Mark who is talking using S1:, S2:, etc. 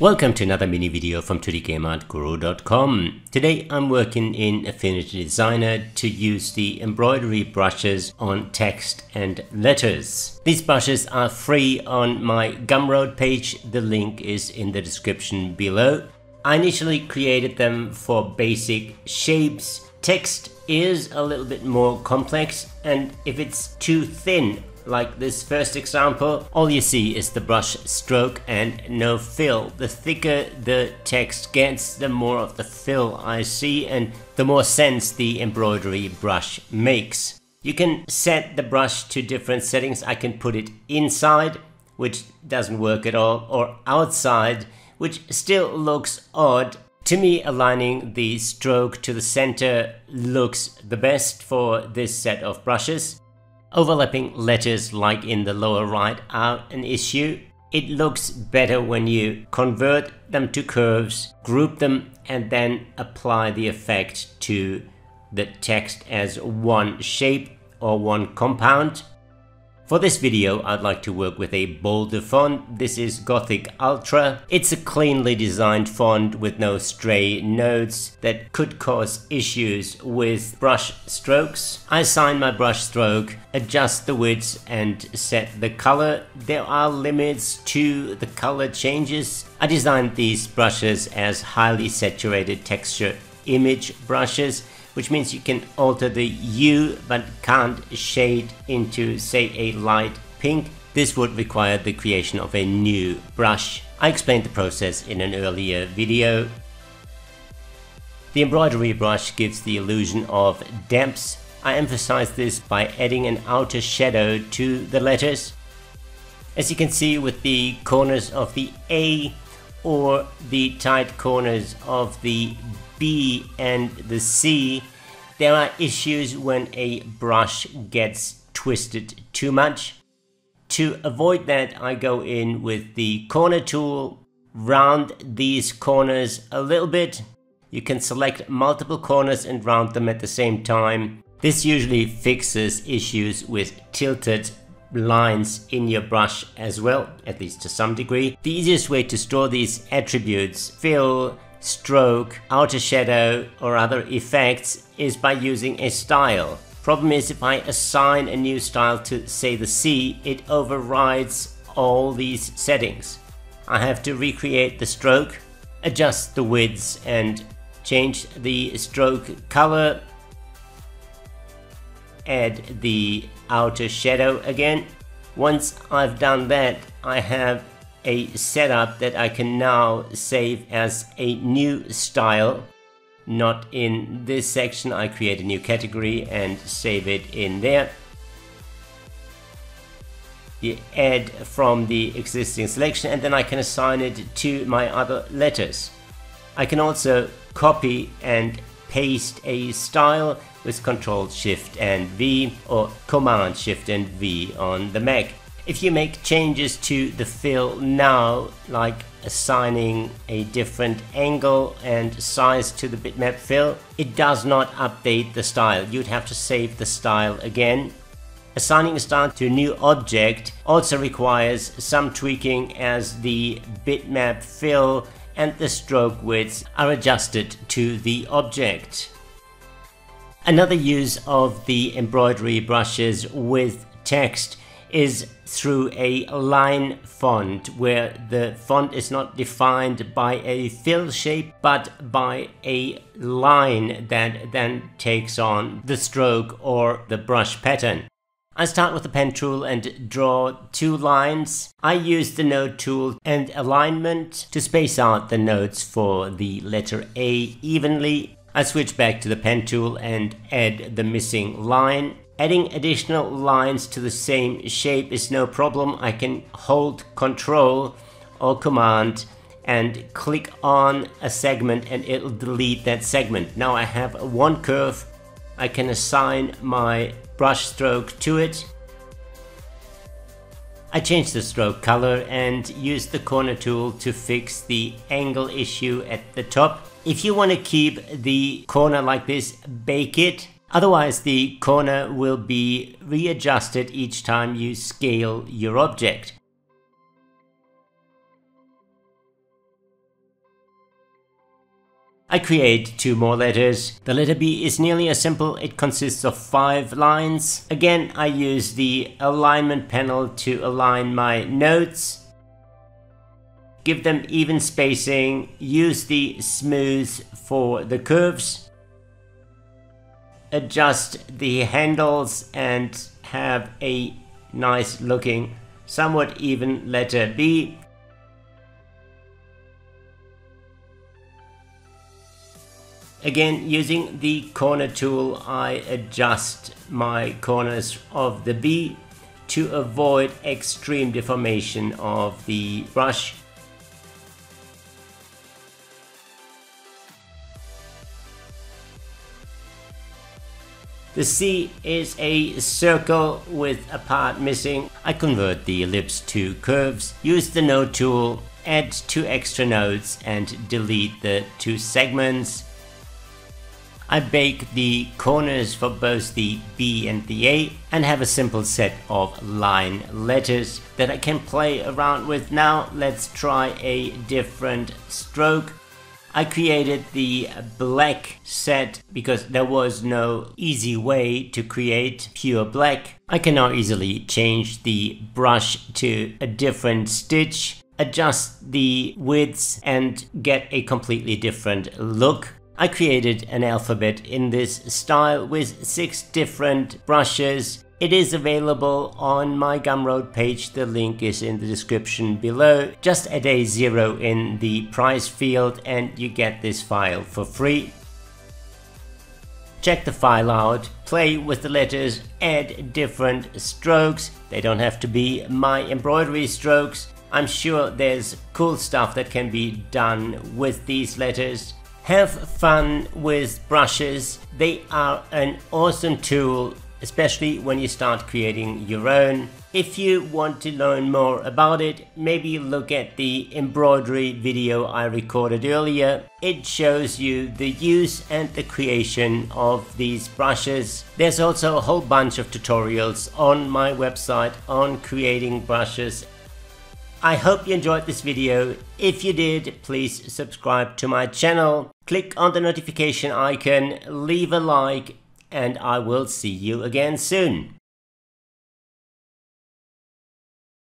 S1: Welcome to another mini video from 2dgameartguru.com. Today I'm working in Affinity Designer to use the embroidery brushes on text and letters. These brushes are free on my Gumroad page, the link is in the description below. I initially created them for basic shapes. Text is a little bit more complex and if it's too thin like this first example, all you see is the brush stroke and no fill. The thicker the text gets, the more of the fill I see and the more sense the embroidery brush makes. You can set the brush to different settings. I can put it inside, which doesn't work at all, or outside, which still looks odd. To me, aligning the stroke to the center looks the best for this set of brushes. Overlapping letters like in the lower right are an issue. It looks better when you convert them to curves, group them and then apply the effect to the text as one shape or one compound. For this video, I'd like to work with a bolder font. This is Gothic Ultra. It's a cleanly designed font with no stray nodes that could cause issues with brush strokes. I assign my brush stroke, adjust the width and set the color. There are limits to the color changes. I designed these brushes as highly saturated texture image brushes which means you can alter the hue but can't shade into say a light pink. This would require the creation of a new brush. I explained the process in an earlier video. The embroidery brush gives the illusion of depth. I emphasize this by adding an outer shadow to the letters. As you can see with the corners of the A or the tight corners of the B and the C, there are issues when a brush gets twisted too much. To avoid that, I go in with the corner tool, round these corners a little bit. You can select multiple corners and round them at the same time. This usually fixes issues with tilted lines in your brush as well, at least to some degree. The easiest way to store these attributes, fill, stroke, outer shadow or other effects is by using a style. Problem is if I assign a new style to say the C, it overrides all these settings. I have to recreate the stroke, adjust the widths and change the stroke color, add the outer shadow again. Once I've done that, I have a setup that I can now save as a new style. Not in this section, I create a new category and save it in there. You add from the existing selection and then I can assign it to my other letters. I can also copy and paste a style with Ctrl Shift and V or Command Shift and V on the Mac. If you make changes to the fill now, like assigning a different angle and size to the bitmap fill, it does not update the style. You'd have to save the style again. Assigning a style to a new object also requires some tweaking as the bitmap fill and the stroke widths are adjusted to the object. Another use of the embroidery brushes with text is through a line font where the font is not defined by a fill shape but by a line that then takes on the stroke or the brush pattern. I start with the pen tool and draw two lines. I use the node tool and alignment to space out the nodes for the letter A evenly. I switch back to the pen tool and add the missing line. Adding additional lines to the same shape is no problem. I can hold control or command and click on a segment and it'll delete that segment. Now I have one curve. I can assign my brush stroke to it. I change the stroke color and use the corner tool to fix the angle issue at the top. If you want to keep the corner like this, bake it Otherwise, the corner will be readjusted each time you scale your object. I create two more letters. The letter B is nearly as simple, it consists of five lines. Again, I use the alignment panel to align my nodes. Give them even spacing, use the smooth for the curves. Adjust the handles and have a nice looking, somewhat even letter B. Again, using the corner tool, I adjust my corners of the B to avoid extreme deformation of the brush. The C is a circle with a part missing. I convert the ellipse to curves, use the node tool, add two extra nodes and delete the two segments. I bake the corners for both the B and the A and have a simple set of line letters that I can play around with. Now let's try a different stroke. I created the black set because there was no easy way to create pure black. I can now easily change the brush to a different stitch adjust the widths and get a completely different look. I created an alphabet in this style with six different brushes. It is available on my Gumroad page, the link is in the description below. Just add a zero in the price field and you get this file for free. Check the file out, play with the letters, add different strokes. They don't have to be my embroidery strokes. I'm sure there's cool stuff that can be done with these letters. Have fun with brushes. They are an awesome tool, especially when you start creating your own. If you want to learn more about it, maybe look at the embroidery video I recorded earlier. It shows you the use and the creation of these brushes. There's also a whole bunch of tutorials on my website on creating brushes I hope you enjoyed this video. If you did, please subscribe to my channel, click on the notification icon, leave a like, and I will see you again soon.